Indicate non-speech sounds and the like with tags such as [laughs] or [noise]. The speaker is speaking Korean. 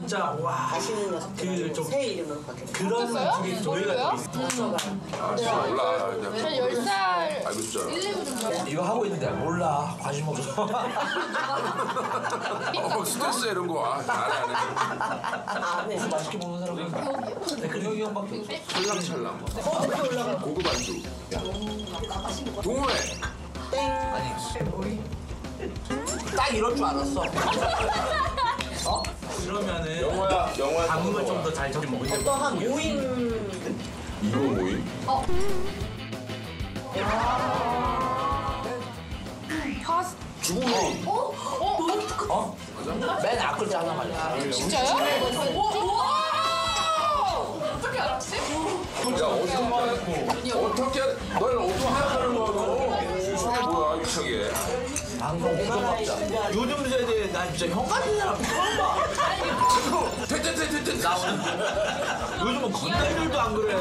진짜 와 아시는 녀석들 그 좀- 새 이름으로 바뀌었어. 그런 조회가 좀 있어. 아, 진짜 몰라. 그냥. 전 10살 알고 싶잖아. 이거 하고 있는데 몰라 관심 없어. [laughs] 어, 스트레스 이런 거. 아, 안 해, 안 해. 아, 네. 맛있게 먹는 사람은 댓글 형이 형밖에 없어. 찰랑찰랑. 고급 안주. 동호회. 아니 딱 이럴 줄 알았어. [laughs] 어? 그러면은 영어야, 영어야. 단무를 좀더 잘 적게 먹으려고. 어떠한 모임 이거 모임? 죽음 모임. 어? 맨 앞글자 하나 말이야. 진짜요? 어떻게 알았지? 야, 어떻게, 어떻게, 널 어떻게 하는 거야, 너? 유창해. 방송 구독합자. 요즘 세대에 나 진짜 형 같은 사람 처음 봐. 퇴퇴퇴퇴퇴. 요즘은 건달들도 안 그래.